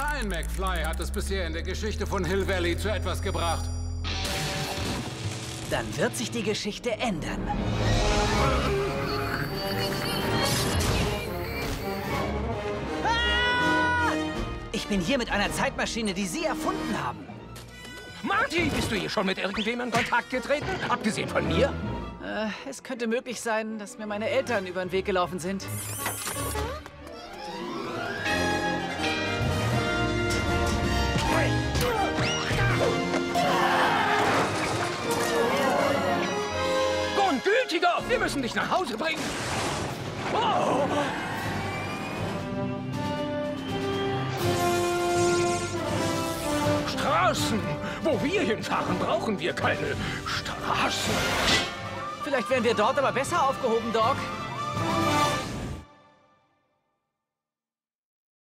Kein McFly hat es bisher in der Geschichte von Hill Valley zu etwas gebracht. Dann wird sich die Geschichte ändern. Ah! Ich bin hier mit einer Zeitmaschine, die Sie erfunden haben. Marty, bist du hier schon mit irgendwem in Kontakt getreten? Abgesehen von mir? Äh, es könnte möglich sein, dass mir meine Eltern über den Weg gelaufen sind. Grundgültiger! Wir müssen dich nach Hause bringen! Oh! Straßen! Wo wir hinfahren, brauchen wir keine Straßen. Vielleicht wären wir dort aber besser aufgehoben, Doc.